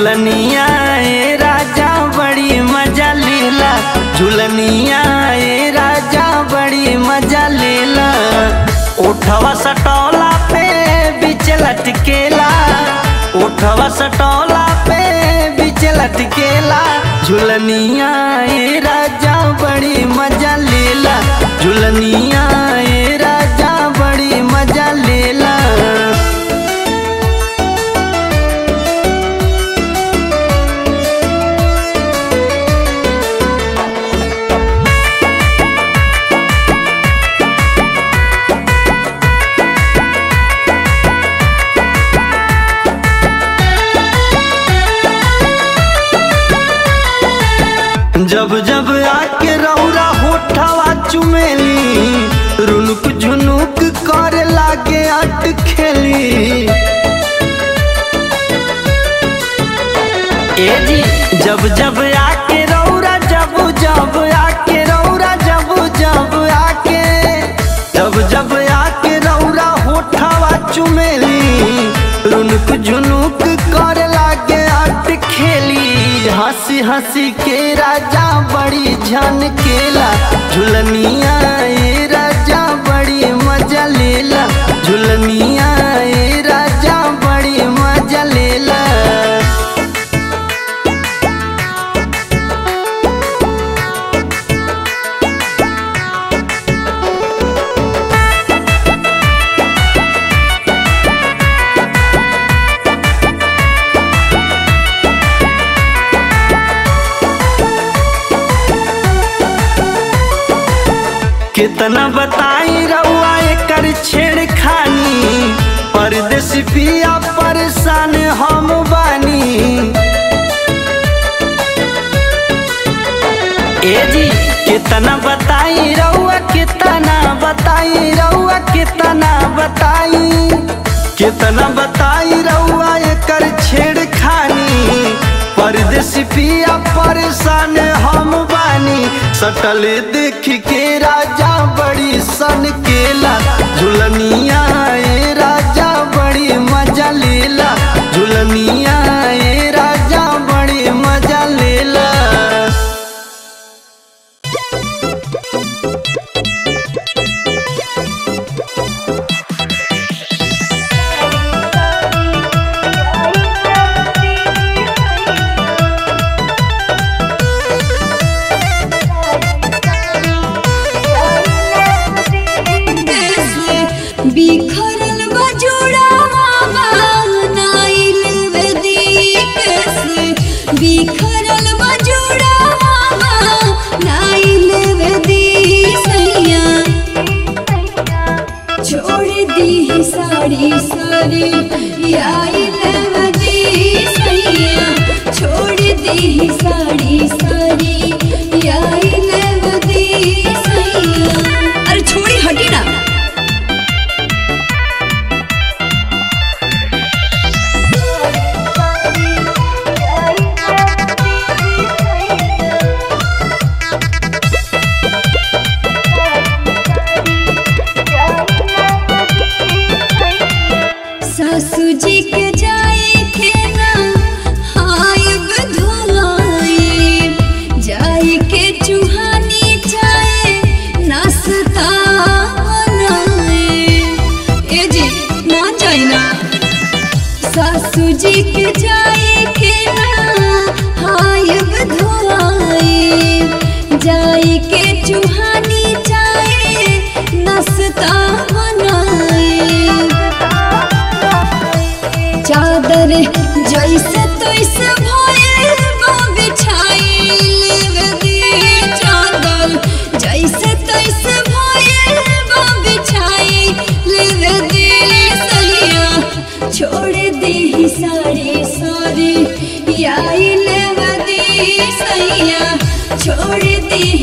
झुलनिया राजा, बड़ी मज़ा लीला। झुलनिया राजा, बड़ी मज़ा लीला। उठवा सटौला पे बीच लटकेला। उठवा सटौला पे बीच लटकेला। झुलनिया जब जब आके रौरा जब जब आके रौरा जब जब आके। जब जब आके रौरा होठवा चुमेली। रुनुक, झुनुक कर लागे अट खेली। हँसी हँसी के राजा बड़ी झन केला झुलनिया कितना बताई रउआ एकर छेड़खानी? परदेसी पिया परेशान हम बानी। ए जी, कितना बताई रउआ, कितना बताई रउआ, कितना बताई? कितना बताई रउआ सटल देख के राजा बड़ी सन केला झुलनिया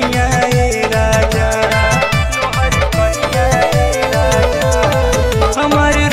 बनिया राजा। हमारे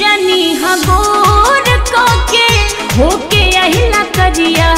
जनी हगोर हाँ को के होके अहिला करिया।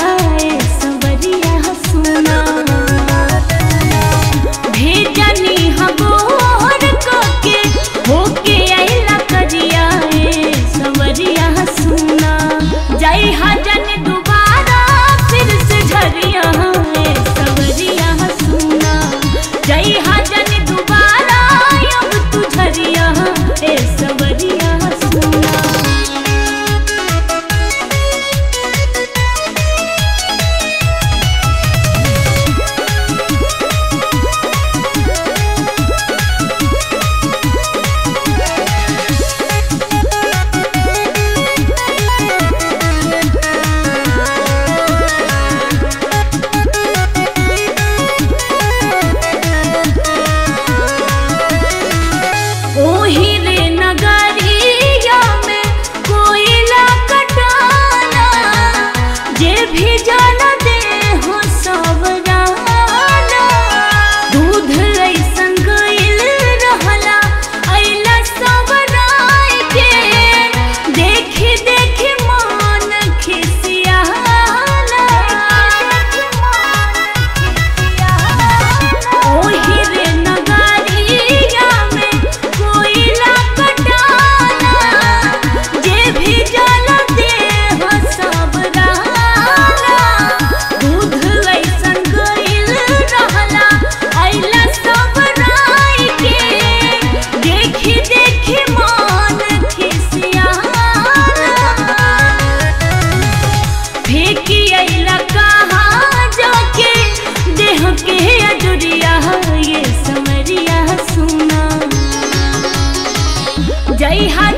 hey, hi.